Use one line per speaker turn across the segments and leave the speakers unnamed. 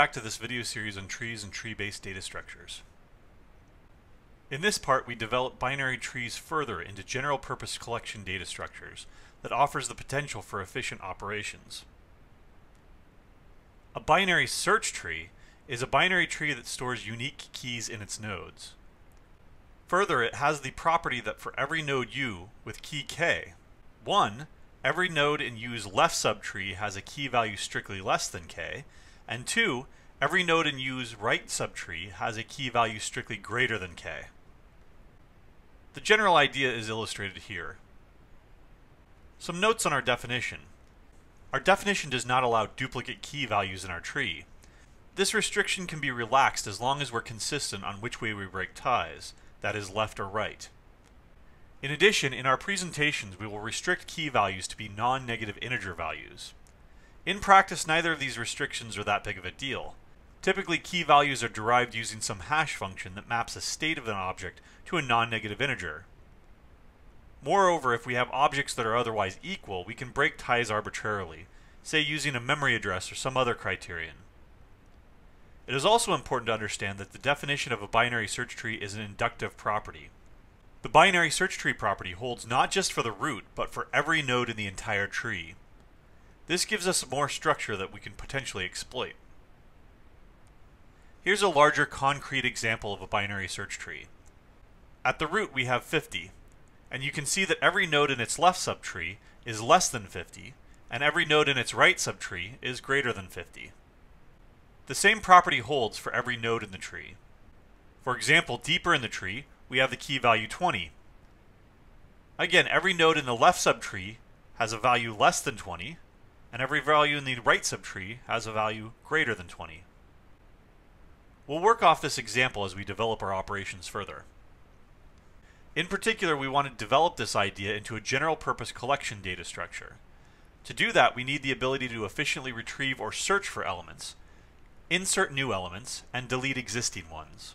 back to this video series on trees and tree-based data structures. In this part, we develop binary trees further into general-purpose collection data structures that offers the potential for efficient operations. A binary search tree is a binary tree that stores unique keys in its nodes. Further, it has the property that for every node u with key k, 1, every node in u's left subtree has a key value strictly less than k, and 2, every node in u's right subtree has a key value strictly greater than k. The general idea is illustrated here. Some notes on our definition. Our definition does not allow duplicate key values in our tree. This restriction can be relaxed as long as we're consistent on which way we break ties that is left or right. In addition, in our presentations we will restrict key values to be non-negative integer values. In practice, neither of these restrictions are that big of a deal. Typically, key values are derived using some hash function that maps a state of an object to a non-negative integer. Moreover, if we have objects that are otherwise equal, we can break ties arbitrarily, say using a memory address or some other criterion. It is also important to understand that the definition of a binary search tree is an inductive property. The binary search tree property holds not just for the root, but for every node in the entire tree. This gives us more structure that we can potentially exploit. Here's a larger concrete example of a binary search tree. At the root we have 50, and you can see that every node in its left subtree is less than 50, and every node in its right subtree is greater than 50. The same property holds for every node in the tree. For example, deeper in the tree, we have the key value 20. Again, every node in the left subtree has a value less than 20, and every value in the right subtree has a value greater than 20. We'll work off this example as we develop our operations further. In particular, we want to develop this idea into a general purpose collection data structure. To do that, we need the ability to efficiently retrieve or search for elements, insert new elements, and delete existing ones.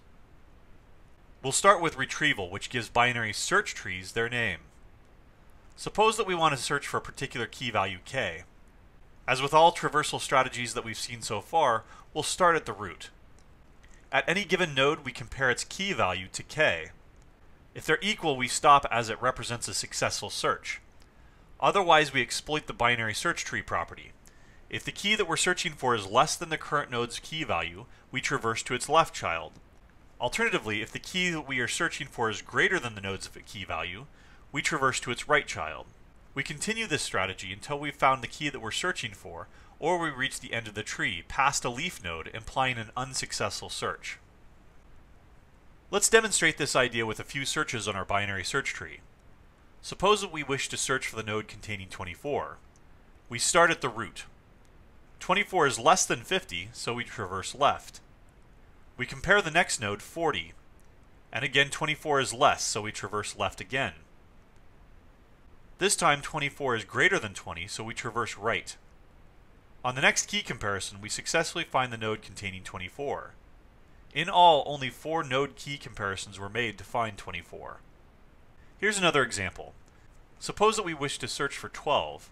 We'll start with retrieval, which gives binary search trees their name. Suppose that we want to search for a particular key value k. As with all traversal strategies that we've seen so far, we'll start at the root. At any given node, we compare its key value to k. If they're equal, we stop as it represents a successful search. Otherwise, we exploit the binary search tree property. If the key that we're searching for is less than the current node's key value, we traverse to its left child. Alternatively, if the key that we are searching for is greater than the node's key value, we traverse to its right child. We continue this strategy until we've found the key that we're searching for, or we reach the end of the tree, past a leaf node, implying an unsuccessful search. Let's demonstrate this idea with a few searches on our binary search tree. Suppose that we wish to search for the node containing 24. We start at the root. 24 is less than 50, so we traverse left. We compare the next node, 40, and again 24 is less, so we traverse left again. This time 24 is greater than 20, so we traverse right. On the next key comparison, we successfully find the node containing 24. In all, only four node key comparisons were made to find 24. Here's another example. Suppose that we wish to search for 12.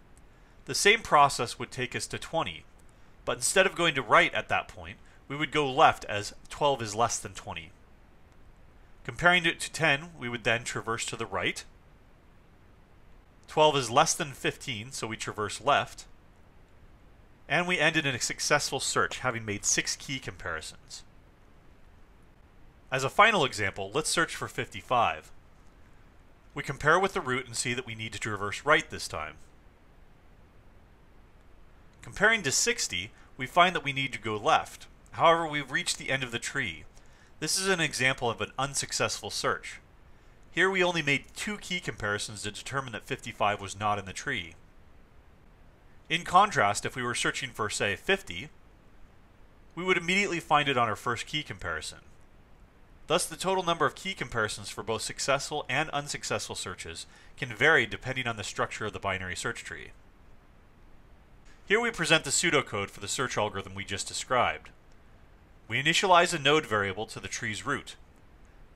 The same process would take us to 20, but instead of going to right at that point, we would go left as 12 is less than 20. Comparing it to 10, we would then traverse to the right, 12 is less than 15, so we traverse left. And we ended in a successful search, having made six key comparisons. As a final example, let's search for 55. We compare with the root and see that we need to traverse right this time. Comparing to 60, we find that we need to go left. However, we've reached the end of the tree. This is an example of an unsuccessful search. Here we only made two key comparisons to determine that 55 was not in the tree. In contrast, if we were searching for, say, 50, we would immediately find it on our first key comparison. Thus, the total number of key comparisons for both successful and unsuccessful searches can vary depending on the structure of the binary search tree. Here we present the pseudocode for the search algorithm we just described. We initialize a node variable to the tree's root,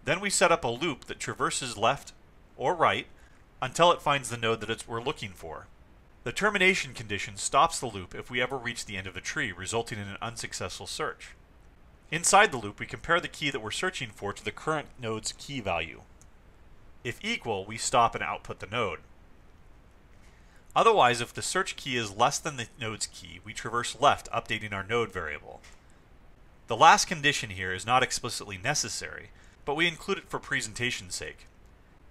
then we set up a loop that traverses left or right until it finds the node that we're looking for. The termination condition stops the loop if we ever reach the end of the tree, resulting in an unsuccessful search. Inside the loop, we compare the key that we're searching for to the current node's key value. If equal, we stop and output the node. Otherwise, if the search key is less than the node's key, we traverse left, updating our node variable. The last condition here is not explicitly necessary, but we include it for presentation's sake.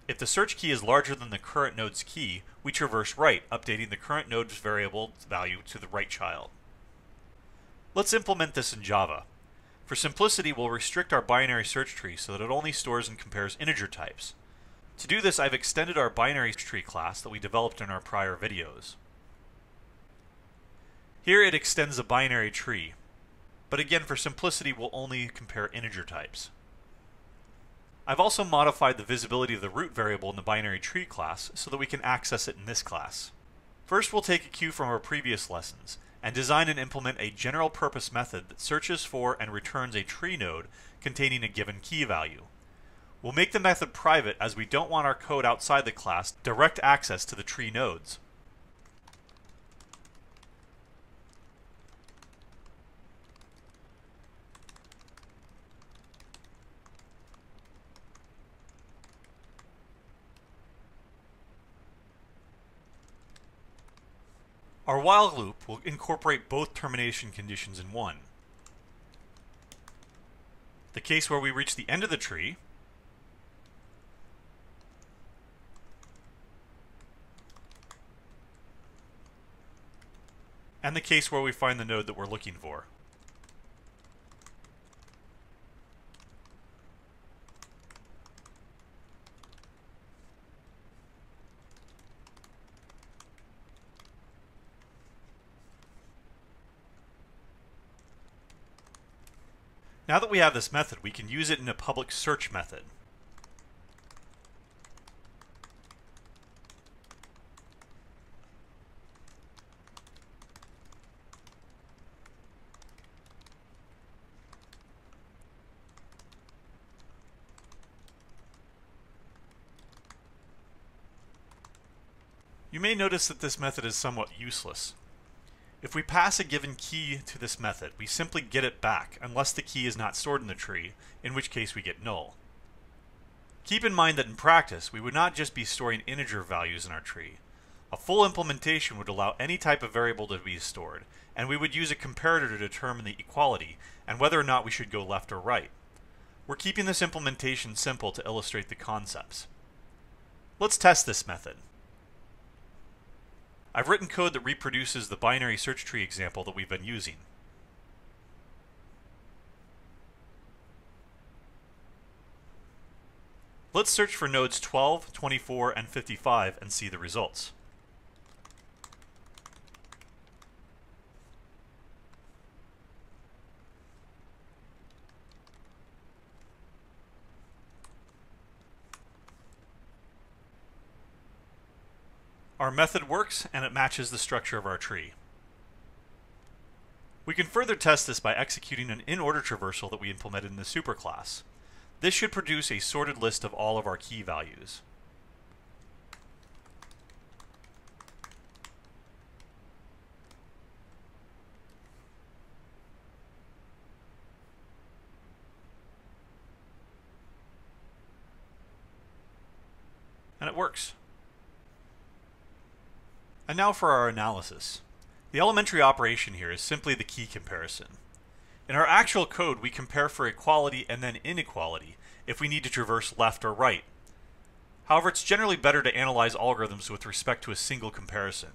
If the search key is larger than the current node's key, we traverse right, updating the current node's variable value to the right child. Let's implement this in Java. For simplicity, we'll restrict our binary search tree so that it only stores and compares integer types. To do this, I've extended our binary tree class that we developed in our prior videos. Here it extends a binary tree, but again, for simplicity, we'll only compare integer types. I've also modified the visibility of the root variable in the binary tree class so that we can access it in this class. First, we'll take a cue from our previous lessons and design and implement a general purpose method that searches for and returns a tree node containing a given key value. We'll make the method private as we don't want our code outside the class direct access to the tree nodes. Our while loop will incorporate both termination conditions in one. The case where we reach the end of the tree and the case where we find the node that we're looking for. Now that we have this method, we can use it in a public search method. You may notice that this method is somewhat useless. If we pass a given key to this method, we simply get it back unless the key is not stored in the tree, in which case we get null. Keep in mind that in practice, we would not just be storing integer values in our tree. A full implementation would allow any type of variable to be stored, and we would use a comparator to determine the equality and whether or not we should go left or right. We're keeping this implementation simple to illustrate the concepts. Let's test this method. I've written code that reproduces the binary search tree example that we've been using. Let's search for nodes 12, 24, and 55 and see the results. Our method works and it matches the structure of our tree. We can further test this by executing an in-order traversal that we implemented in the superclass. This should produce a sorted list of all of our key values. And it works. And now for our analysis. The elementary operation here is simply the key comparison. In our actual code, we compare for equality and then inequality if we need to traverse left or right. However, it's generally better to analyze algorithms with respect to a single comparison.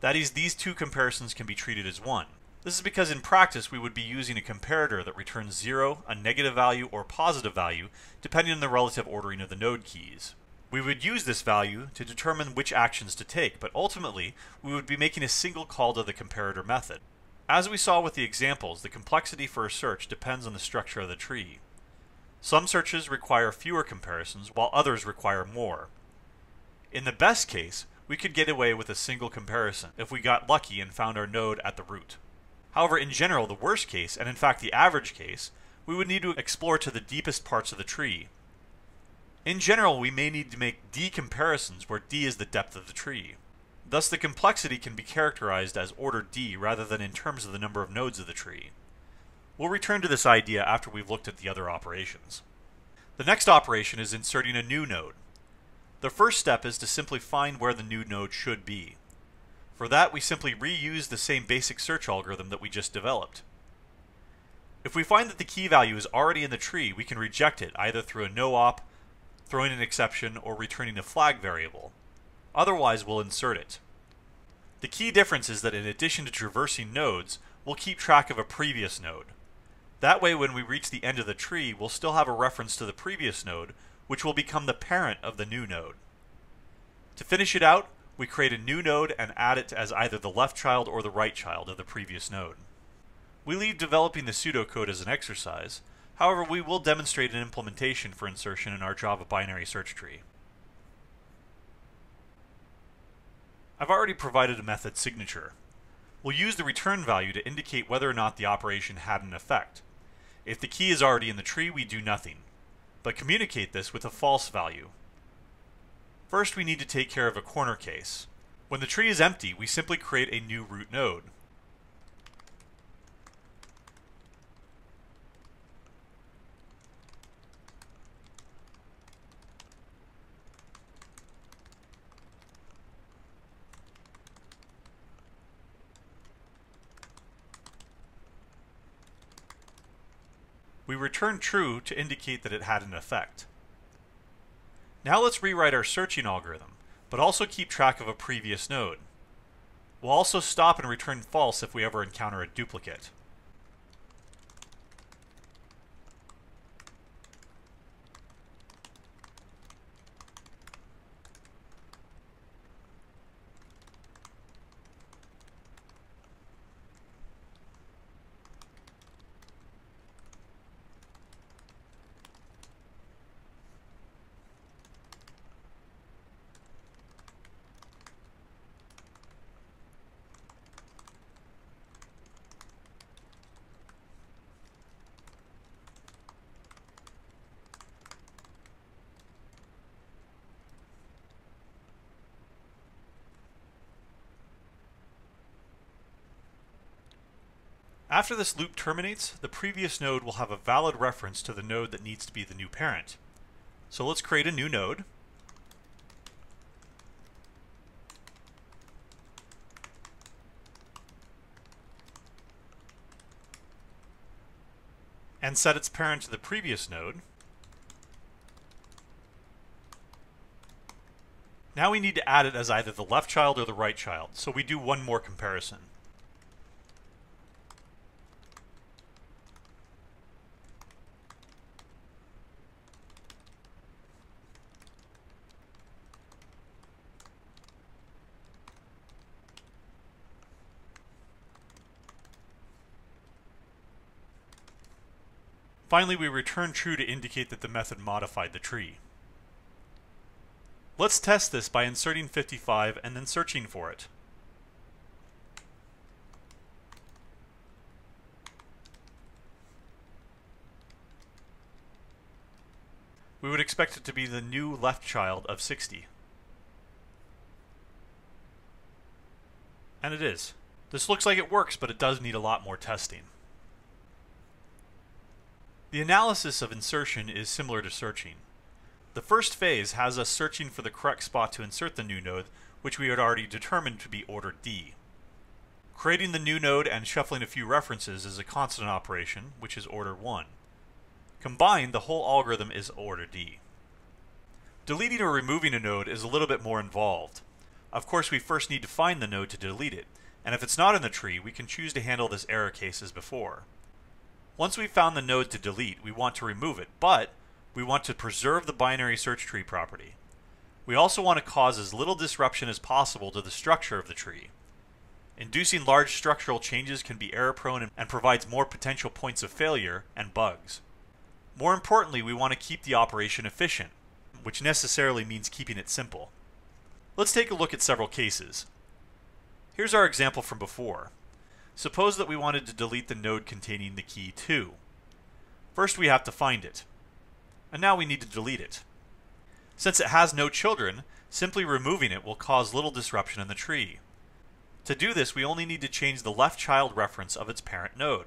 That is, these two comparisons can be treated as one. This is because in practice we would be using a comparator that returns 0, a negative value, or positive value, depending on the relative ordering of the node keys. We would use this value to determine which actions to take, but ultimately, we would be making a single call to the comparator method. As we saw with the examples, the complexity for a search depends on the structure of the tree. Some searches require fewer comparisons, while others require more. In the best case, we could get away with a single comparison if we got lucky and found our node at the root. However, in general, the worst case, and in fact the average case, we would need to explore to the deepest parts of the tree, in general, we may need to make d comparisons where d is the depth of the tree. Thus the complexity can be characterized as order d rather than in terms of the number of nodes of the tree. We'll return to this idea after we've looked at the other operations. The next operation is inserting a new node. The first step is to simply find where the new node should be. For that, we simply reuse the same basic search algorithm that we just developed. If we find that the key value is already in the tree, we can reject it either through a no-op, throwing an exception, or returning a flag variable. Otherwise, we'll insert it. The key difference is that in addition to traversing nodes, we'll keep track of a previous node. That way, when we reach the end of the tree, we'll still have a reference to the previous node, which will become the parent of the new node. To finish it out, we create a new node and add it as either the left child or the right child of the previous node. We leave developing the pseudocode as an exercise, however we will demonstrate an implementation for insertion in our Java binary search tree. I've already provided a method signature. We'll use the return value to indicate whether or not the operation had an effect. If the key is already in the tree, we do nothing, but communicate this with a false value. First, we need to take care of a corner case. When the tree is empty, we simply create a new root node. We return true to indicate that it had an effect. Now let's rewrite our searching algorithm, but also keep track of a previous node. We'll also stop and return false if we ever encounter a duplicate. After this loop terminates, the previous node will have a valid reference to the node that needs to be the new parent. So let's create a new node. and set its parent to the previous node. Now we need to add it as either the left child or the right child, so we do one more comparison. Finally, we return true to indicate that the method modified the tree. Let's test this by inserting 55 and then searching for it. We would expect it to be the new left child of 60. And it is. This looks like it works, but it does need a lot more testing. The analysis of insertion is similar to searching. The first phase has us searching for the correct spot to insert the new node, which we had already determined to be order D. Creating the new node and shuffling a few references is a constant operation, which is order 1. Combined, the whole algorithm is order D. Deleting or removing a node is a little bit more involved. Of course, we first need to find the node to delete it, and if it's not in the tree, we can choose to handle this error case as before. Once we've found the node to delete, we want to remove it, but we want to preserve the binary search tree property. We also want to cause as little disruption as possible to the structure of the tree. Inducing large structural changes can be error prone and provides more potential points of failure and bugs. More importantly, we want to keep the operation efficient, which necessarily means keeping it simple. Let's take a look at several cases. Here's our example from before. Suppose that we wanted to delete the node containing the key 2. First we have to find it. And now we need to delete it. Since it has no children, simply removing it will cause little disruption in the tree. To do this, we only need to change the left child reference of its parent node.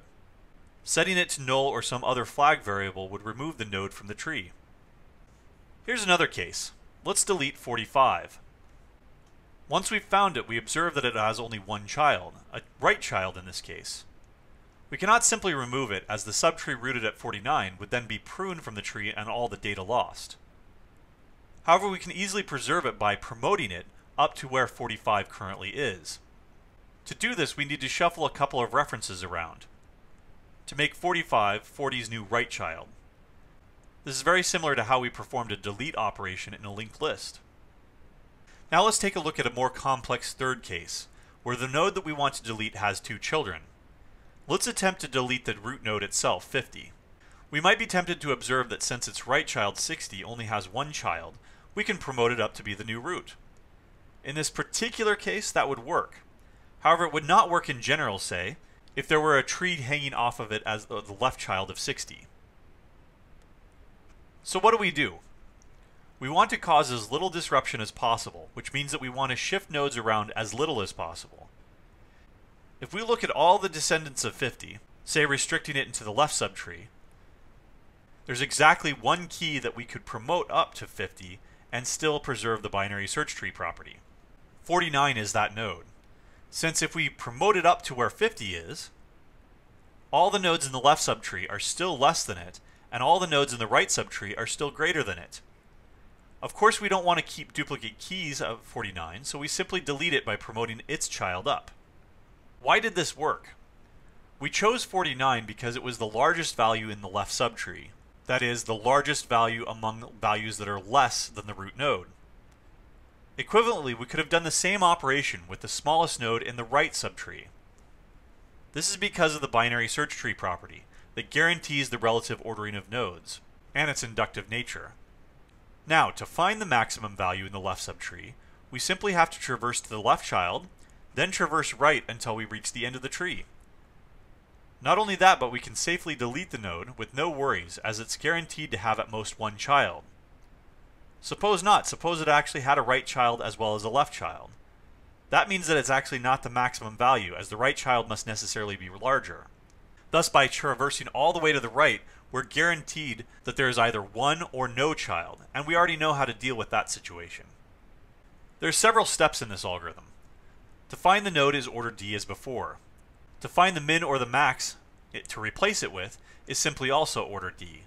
Setting it to null or some other flag variable would remove the node from the tree. Here's another case. Let's delete 45. Once we've found it, we observe that it has only one child, a right child in this case. We cannot simply remove it, as the subtree rooted at 49 would then be pruned from the tree and all the data lost. However, we can easily preserve it by promoting it up to where 45 currently is. To do this, we need to shuffle a couple of references around. To make 45 40's new right child. This is very similar to how we performed a delete operation in a linked list. Now let's take a look at a more complex third case, where the node that we want to delete has two children. Let's attempt to delete the root node itself, 50. We might be tempted to observe that since its right child, 60, only has one child, we can promote it up to be the new root. In this particular case, that would work. However, it would not work in general, say, if there were a tree hanging off of it as uh, the left child of 60. So what do we do? We want to cause as little disruption as possible, which means that we want to shift nodes around as little as possible. If we look at all the descendants of 50, say restricting it into the left subtree, there's exactly one key that we could promote up to 50 and still preserve the binary search tree property. 49 is that node. Since if we promote it up to where 50 is, all the nodes in the left subtree are still less than it, and all the nodes in the right subtree are still greater than it. Of course, we don't want to keep duplicate keys of 49, so we simply delete it by promoting its child up. Why did this work? We chose 49 because it was the largest value in the left subtree, that is, the largest value among values that are less than the root node. Equivalently, we could have done the same operation with the smallest node in the right subtree. This is because of the binary search tree property that guarantees the relative ordering of nodes, and its inductive nature. Now, to find the maximum value in the left subtree, we simply have to traverse to the left child, then traverse right until we reach the end of the tree. Not only that, but we can safely delete the node with no worries, as it's guaranteed to have at most one child. Suppose not, suppose it actually had a right child as well as a left child. That means that it's actually not the maximum value, as the right child must necessarily be larger. Thus, by traversing all the way to the right, we're guaranteed that there is either one or no child, and we already know how to deal with that situation. There are several steps in this algorithm. To find the node is order D as before. To find the min or the max it, to replace it with is simply also order D.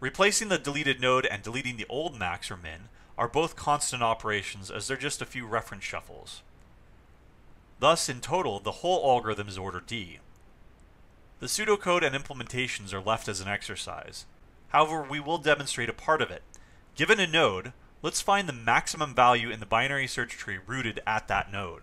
Replacing the deleted node and deleting the old max or min are both constant operations as they're just a few reference shuffles. Thus, in total, the whole algorithm is order D. The pseudocode and implementations are left as an exercise. However, we will demonstrate a part of it. Given a node, let's find the maximum value in the binary search tree rooted at that node.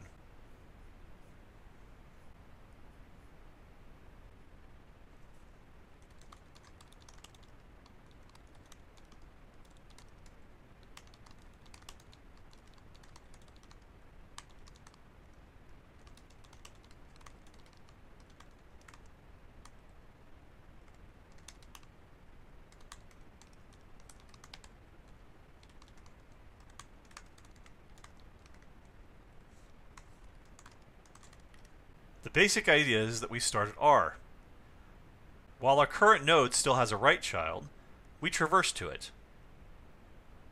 Basic idea is that we start at R. While our current node still has a right child, we traverse to it.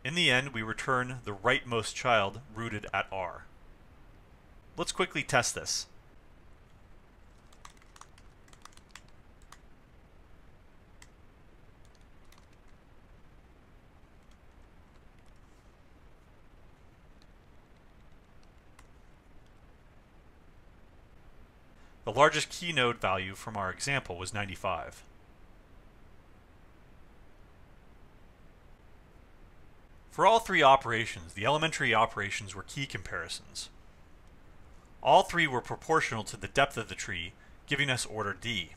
In the end, we return the rightmost child rooted at R. Let's quickly test this. The largest key node value from our example was 95. For all three operations, the elementary operations were key comparisons. All three were proportional to the depth of the tree, giving us order D.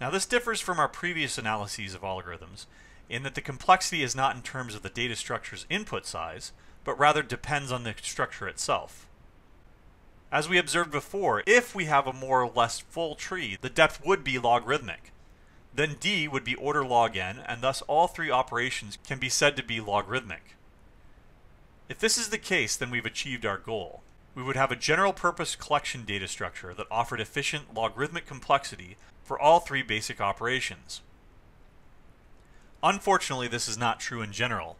Now this differs from our previous analyses of algorithms in that the complexity is not in terms of the data structure's input size, but rather depends on the structure itself. As we observed before, if we have a more or less full tree, the depth would be logarithmic. then d would be order log n, and thus all three operations can be said to be logarithmic. If this is the case, then we've achieved our goal. We would have a general purpose collection data structure that offered efficient logarithmic complexity for all three basic operations. Unfortunately, this is not true in general.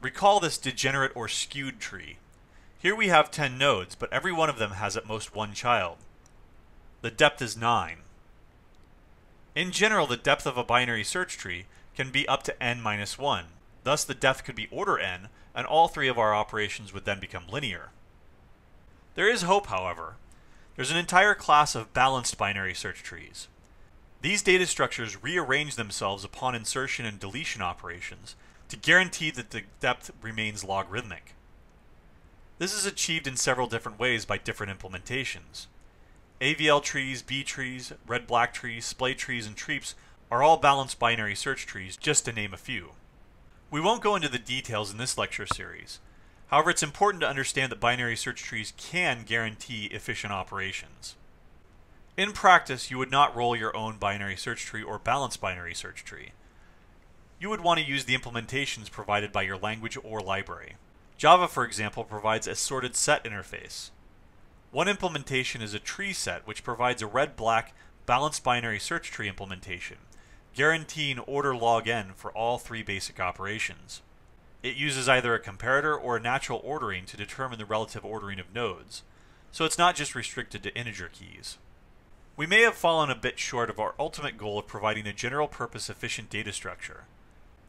Recall this degenerate or skewed tree. Here we have 10 nodes, but every one of them has at most one child. The depth is 9. In general, the depth of a binary search tree can be up to n minus 1. Thus, the depth could be order n, and all three of our operations would then become linear. There is hope, however. There's an entire class of balanced binary search trees. These data structures rearrange themselves upon insertion and deletion operations to guarantee that the depth remains logarithmic. This is achieved in several different ways by different implementations. AVL trees, B trees, red-black trees, splay trees, and treaps are all balanced binary search trees, just to name a few. We won't go into the details in this lecture series. However, it's important to understand that binary search trees can guarantee efficient operations. In practice, you would not roll your own binary search tree or balanced binary search tree. You would want to use the implementations provided by your language or library. Java, for example, provides a sorted set interface. One implementation is a tree set, which provides a red-black balanced binary search tree implementation, guaranteeing order log n for all three basic operations. It uses either a comparator or a natural ordering to determine the relative ordering of nodes, so it's not just restricted to integer keys. We may have fallen a bit short of our ultimate goal of providing a general purpose efficient data structure.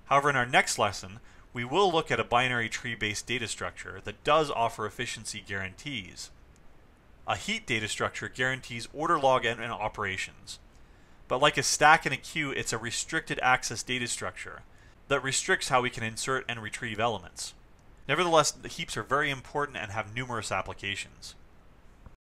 However, in our next lesson, we will look at a binary tree based data structure that does offer efficiency guarantees. A heap data structure guarantees order log n operations. But like a stack and a queue, it's a restricted access data structure that restricts how we can insert and retrieve elements. Nevertheless, the heaps are very important and have numerous applications.